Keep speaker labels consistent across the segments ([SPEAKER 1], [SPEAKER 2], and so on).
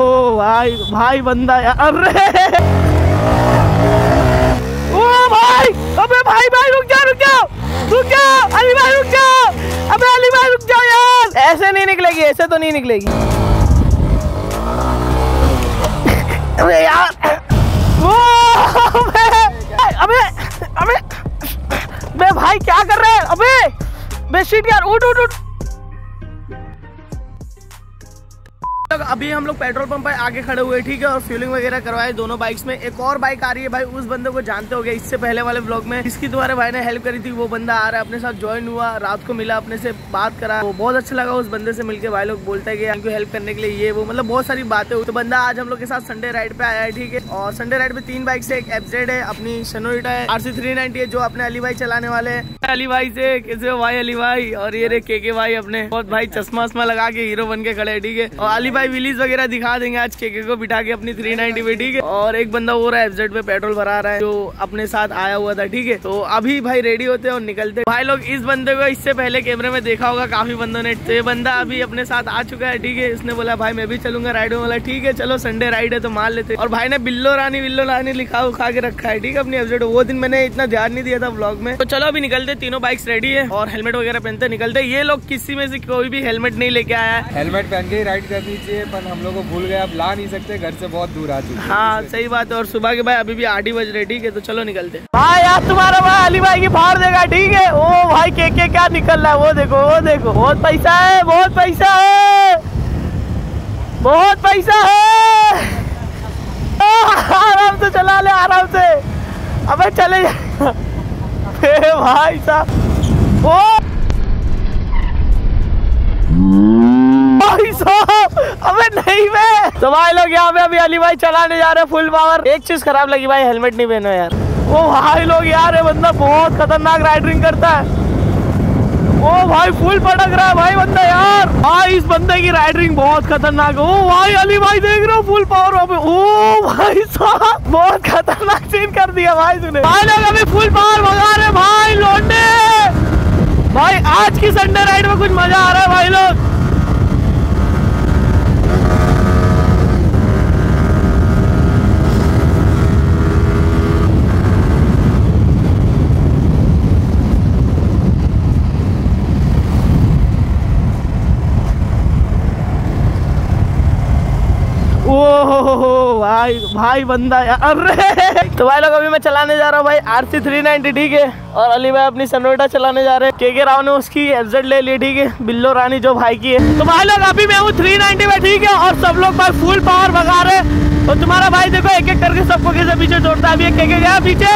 [SPEAKER 1] ओ भाई भाई बंदा यार, अरे! ओ भाई, अबे भाई भाई, रुक जा रुक जा रुक जा अली भाई, रुक जा अबे अली भाई, रुक जा यार। ऐसे नहीं निकलेगी, ऐसे तो नहीं निकलेगी। अबे यार, ओ, अबे अबे अबे बे भाई, क्या कर रहे हैं? अबे बेडशीट यार, उठ उठ उठ। अभी हम लोग पेट्रोल पंप पे आगे खड़े हुए, ठीक है, और फ्यूलिंग वगैरह करवाए दोनों बाइक्स में। एक और बाइक आ रही है भाई, उस बंदे को जानते हो गए इससे पहले वाले ब्लॉग में। इसकी तुम्हारे भाई ने हेल्प करी थी, वो बंदा आ रहा है, अपने साथ ज्वाइन हुआ, रात को मिला, अपने से बात करा। वो बहुत अच्छा लगा उस बंदे से मिलकर भाई लोग बोलते हैं कि हेल्प करने के लिए, ये वो मतलब बहुत सारी बातें तो बंदा आज हम लोग के साथ संडे राइड पे आया है, ठीक है, और संडे राइड पे तीन बाइक से एक एफजेड है, अपनी सनोइटा है आर सी थ्री नाइनटी है, जो अपने अली भाई चलाने वाले अली भाई से, कैसे भाई अली भाई और ये रे के के भाई अपने, बहुत भाई चश्मा वश्मा लगा के हीरो बन के खड़े ठीक है। और अली भाई विलीज वगैरह दिखा देंगे आज केके को बिठा के अपनी 390 पे, ठीक है? और एक बंदा वो रहा है एफजेड पे पेट्रोल भरा रहा है, जो अपने साथ आया हुआ था, ठीक है? तो अभी भाई रेडी होते हैं और निकलते हैं। भाई लोग, इस बंदे को इससे पहले कैमरे में देखा होगा, काफ़ी बंदों ने। तो ये बंदा अभी अपने साथ आ चुका है, ठीक है? इसने बोला, भाई, मैं भी चलूँगा राइड में। बोला, ठीक है, चलो संडे राइड है तो मान लेते और भाई ने बिल्लो रानी बिल्लो रानी लिखा, उखा के रखा है, ठीक है, अपनी एफजेड वो दिन मैंने इतना ध्यान नहीं दिया था ब्लॉग में। तो चलो, अभी निकलते तीनों बाइक्स रेडी है और हेलमेट वगैरह पहनते निकलते ये लोग किसी में से कोई भी हेलमेट नहीं लेके आया है।
[SPEAKER 2] हेलमेट पहन के राइड करनी चाहिए पर हम लोग को भूल गए अब ला नहीं सकते घर से बहुत दूर आ चुके हाँ।
[SPEAKER 1] सही बात है। और सुबह के भाई अभी भी आठ ही बज रहे ठीक है तो चलो निकलते भाई यार तुम्हारा भाई अली भाई की फाड़ देगा ठीक है? ओ भाई के के क्या निकल रहा है? वो देखो वो देखो बहुत पैसा है बहुत पैसा है। बहुत पैसा है। आराम से चला ले आराम से। अबे चले भाई साहब ओ भाई साहब अबे नहीं मैं तो भाई लोग, यहाँ पे अभी अली भाई चलाने जा रहे हैं फुल पावर एक चीज़ खराब लगी भाई हेलमेट नहीं पहनो यार। ओ भाई लोग, यार, ये बंदा बहुत खतरनाक राइडिंग करता है। ओ भाई फुल पटक रहा है भाई बंदा, यार। भाई, इस बंदे की राइडिंग बहुत खतरनाक है। ओ भाई, अली भाई देख रहे हो फुल पावर पे। ओ भाई साहब, बहुत खतरनाक सीन कर दिया भाई तूने। भाई लोग, अभी फुल पावर भगा रहे भाई, लौंडे। भाई, आज की संडे राइड में कुछ मज़ा आ रहा है भाई लोग। भाई भाई बंदा यार। अरे तो भाई लोग, अभी मैं चलाने जा रहा हूँ भाई आर सी थ्री नाइनटी, ठीक है? और अली भाई अपनी सनोटा चलाने जा रहे हैं। के के राव ने उसकी एफजेड ले ली, ठीक है? बिल्लो रानी जो भाई की है। तो भाई लोग, अभी मैं हूँ थ्री नाइनटी में, ठीक है? और सब लोग भाई फुल पावर भगा रहे। तो तुम्हारा भाई देखो एक एक करके सबको कैसे पीछे जोड़ता है। अभी एक के गया पीछे।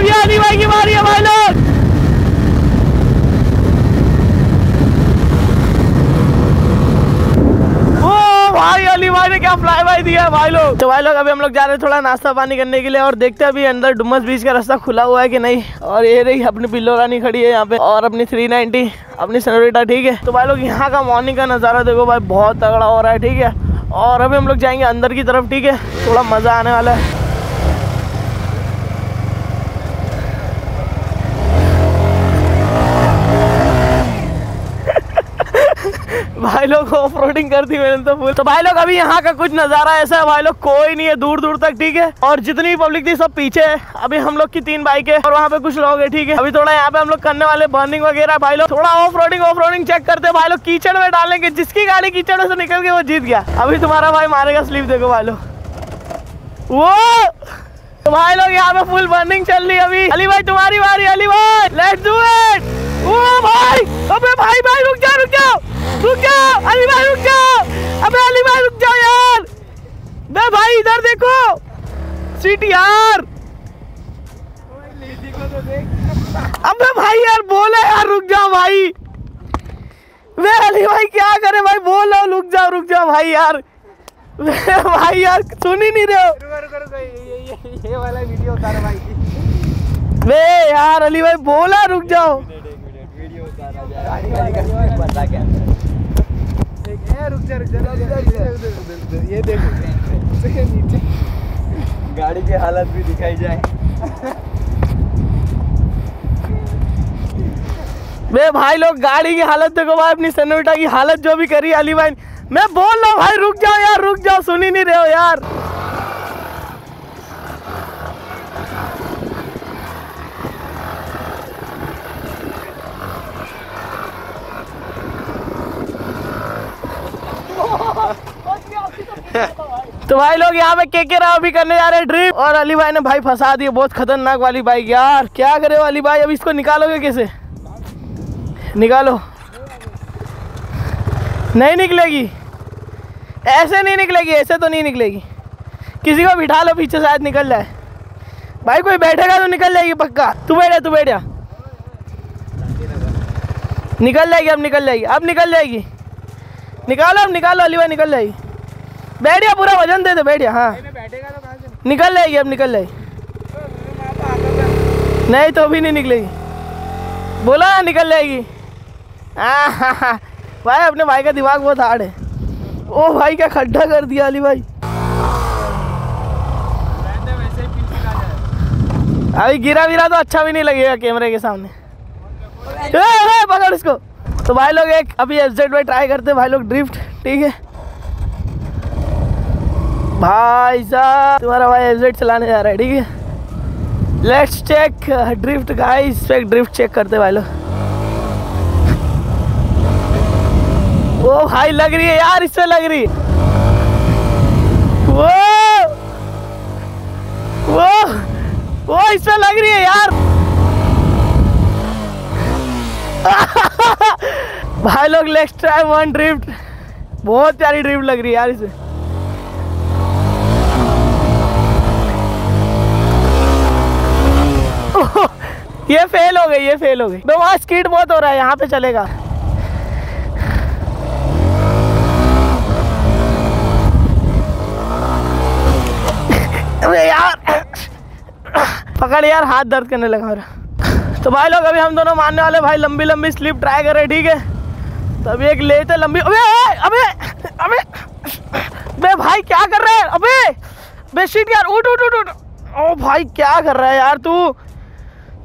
[SPEAKER 1] ये अली भाई की बारी है, भाई लोग ओ भाई अली भाई ने क्या फ्लाई बाई दिया है भाई लोग? तो भाई लोग, अभी हम लोग जा रहे हैं थोड़ा नाश्ता पानी करने के लिए और देखते हैं अभी अंदर डुमस बीच का रास्ता खुला हुआ है कि नहीं। और ये रही अपनी बिल्लो रानी खड़ी है यहाँ पे और अपनी 390 अपनी सनोरेटा ठीक है? तो भाई लोग, यहाँ का मॉर्निंग का नज़ारा देखो भाई, बहुत तगड़ा हो रहा है, ठीक है? और अभी हम लोग जाएँगे अंदर की तरफ़, ठीक है? थोड़ा मज़ा आने वाला है। भाई लोग ऑफ़ रोडिंग कर दी मैंने तो फुल तो भाई लोग, अभी यहाँ का कुछ नज़ारा ऐसा है, भाई लोग, कोई नहीं है दूर दूर तक, ठीक है? और जितनी पब्लिक थी सब पीछे है। अभी हम लोग की तीन बाइक है और वहाँ पे कुछ लोग है, ठीक है? अभी थोड़ा यहाँ पे हम लोग करने वाले बर्निंग वगैरह, भाई लोग, थोड़ा off roading off roading check करते हैं। भाई लोग, कीचड़ में डालेंगे, जिसकी गाड़ी कीचड़ से निकल के वो जीत गया। अभी तुम्हारा भाई मारेगा स्लीप देखो भाई लोग। वो! तो भाई लोग, यहाँ पे फुल बर्निंग चल रही अभी। अली भाई, तुम्हारी बारी, अली भाई लेट्स डू इट ओ भाई! अबे भाई भाई, रुक जा रुक जा रुक जा अली भाई रुक जा। अबे अली भाई रुक जा यार। बे भाई इधर देखो। सीट यार। अबे भाई यार बोले यार रुक जा भाई। वे अली भाई क्या करे भाई बोलो रुक जाओ रुक जाओ भाई यार। भाई यार सुन ही नहीं रहे हो।
[SPEAKER 2] रुको रुको रुको ये ये ये वाला वीडियो उतारो भाई।
[SPEAKER 1] वे यार अली भाई बोला रुक जाओ।
[SPEAKER 2] वीडियो उतारा जा बता क्या ए रुक जा रुक जा इधर इधर ये देखो। नीचे गाड़ी की हालत भी दिखाई जाए।
[SPEAKER 1] बे भाई लोग गाड़ी की हालत देखो भाई अपनी सनोटा की हालत जो भी करी अली भाई। मैं बोल रहा हूँ भाई रुक जाओ यार रुक जाओ सुन ही नहीं रहे हो यार। तो भाई लोग यहाँ पे के के राव भी करने जा रहे हैं ड्रिप और अली भाई ने भाई फंसा दिया बहुत खतरनाक वाली बाइक यार। क्या करे हो अली भाई, अब इसको निकालोगे कैसे? निकालो। नहीं निकलेगी। ऐसे नहीं निकलेगी, ऐसे तो नहीं निकलेगी। किसी को बिठा लो पीछे, शायद निकल जाए। भाई कोई बैठेगा तो निकल जाएगी पक्का। तू बैठ तू बैठ निकल जाएगी, अब निकल जाएगी, अब निकल जाएगी। निकालो, अब निकालो, अली भाई निकल जाएगी। बैठ जा पूरा वज़न दे दो बैठ जा हाँ
[SPEAKER 2] तो
[SPEAKER 1] निकल जाएगी अब निकल जाएगी नहीं तो भी नहीं निकलेगी। बोला ना निकल जाएगी। आहा, भाई अपने भाई का दिमाग बहुत हार्ड है। ओ भाई क्या खड्डा कर दिया अली भाई।
[SPEAKER 2] ही
[SPEAKER 1] अभी गिरा विरा तो अच्छा भी नहीं लगेगा कैमरे के सामने। ए, ए, पकड़ इसको। तो भाई लोग एक अभी एफ़ जेड में ट्राई करते हैं भाई लोग ड्रिफ्ट ठीक है? भाई साहब, तुम्हारा भाई एफ़ जेड चलाने जा रहा है, ठीक है? लेट्स चेक ड्रिफ्ट गाइस पे ड्रिफ्ट चेक करते भाई लोग। ओ भाई, लग रही है यार, इससे लग रही वो वो वो इसमें लग रही है यार। भाई लोग लेट्स ट्राई वन ड्रिफ्ट बहुत प्यारी ड्रिफ्ट लग रही है यार इसे। ये फेल हो गई, ये फेल हो गई। तो वहाँ स्कीड बहुत हो रहा है, यहाँ पे चलेगा। यार, पकड़ यार, हाथ दर्द करने लगा मेरा। तो भाई लोग, अभी हम दोनों मानने वाले भाई, लंबी लंबी स्लिप ट्राई कर रहे ठीक है? तो अभी एक लेते लंबी अबे अबे अबे बे भाई, क्या कर रहा है? अबे बेडशीट यार, उठ उठ उठ उठ। ओ भाई, क्या कर रहा है यार तू?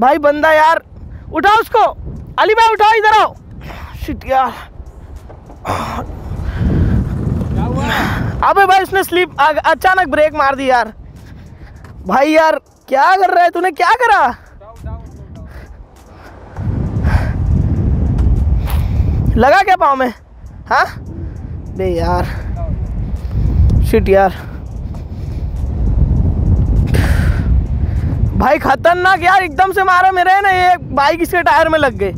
[SPEAKER 1] भाई बंदा यार, उठाओ उसको। अली भाई, उठाओ, इधर आओ। यार। अबे भाई, उसने स्लिप अचानक ब्रेक मार दी यार। भाई यार, क्या कर रहा है तूने? क्या करा? लगा क्या पाँव में? हाँ? बे यार। शिट यार। भाई खतरनाक यार, एकदम से मारा मेरे, ना ये बाइक इसके टायर में लग गई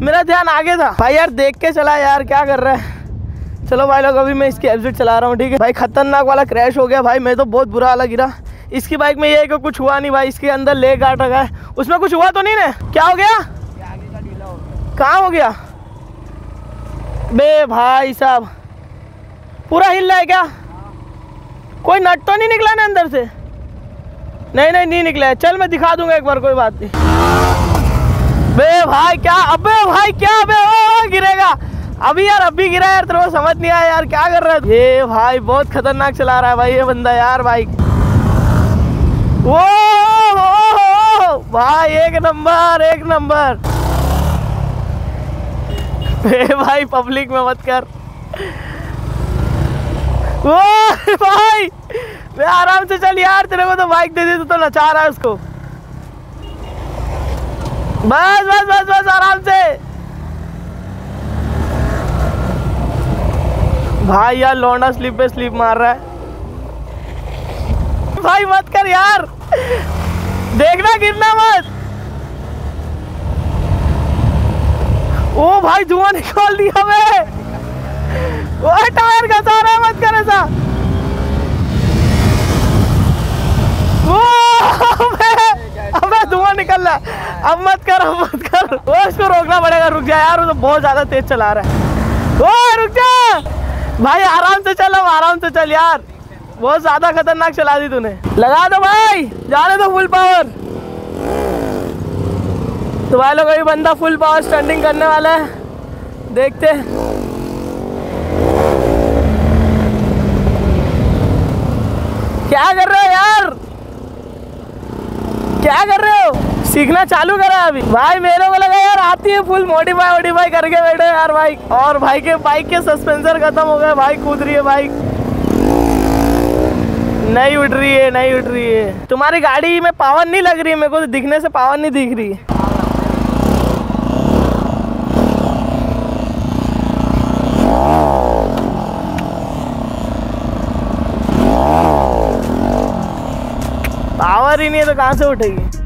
[SPEAKER 1] मेरा ध्यान आगे था। भाई यार देख के चला यार, क्या कर रहा है? चलो भाई लोग, अभी मैं इसकी एग्जिट चला रहा हूँ, ठीक है? भाई खतरनाक वाला क्रैश हो गया भाई, मैं तो बहुत बुरा वाला गिरा। इसकी बाइक में ये है कि कुछ हुआ नहीं भाई, इसके अंदर ले गाट रखा है। उसमें कुछ हुआ तो नहीं ना? क्या हो गया? कहाँ हो गया? बे भाई साहब, पूरा हिल रहा है क्या? कोई नट तो नहीं निकला ना अंदर से? नहीं नहीं नहीं निकला। है चल मैं दिखा दूँगा एक बार कोई बात नहीं। बे भाई क्या अबे भाई क्या अबे ओ, ओ, गिरेगा। अभी यार अभी गिरा यार तेरे को समझ नहीं आया यार क्या कर रहा है? ये भाई बहुत खतरनाक चला रहा है भाई ये बंदा यार बाइक वो, ओ, भाई एक नंबर एक नंबर। ए भाई पब्लिक में मत कर। ओ भाई आराम से चल यार, तेरे को तो बाइक दे दी, तू नचा रहा है उसको। बस बस बस बस, आराम से। भाई यार, लौंडा स्लिप पे स्लिप मार रहा है। भाई, मत कर यार। देखना गिरना मत। ओ भाई, धुआँ निकाल दिया मैं। टायर का सारा मत कर ऐसा वो अबे धुआँ निकल रहा है। अब मत कर, अब मत कर। वो इसको रोकना पड़ेगा, रुक जा यार, वो तो बहुत ज़्यादा तेज चला रहा है। ओ रुक जा। भाई, आराम से चल आराम से चल यार। बहुत ज़्यादा खतरनाक चला दी तूने। लगा दो भाई, जाने दो फुल पावर तो भाई लोग अभी बंदा फुल पावर स्टंडिंग करने वाला है। देखते क्या कर रहे हो यार? क्या कर रहे हो? सीखना चालू करा अभी। भाई, मेरे को लगा यार आती है फुल मॉडिफाई वोडिफाई करके बैठे यार बाइक और भाई के बाइक के सस्पेंसर खत्म हो गए। भाई, कूद रही है बाइक नहीं उठ रही है, नहीं उठ रही है। तुम्हारी गाड़ी में पावर नहीं लग रही है? मेरे को दिखने से पावर नहीं दिख रही। पावर ही नहीं है तो कहाँ से उठेगी?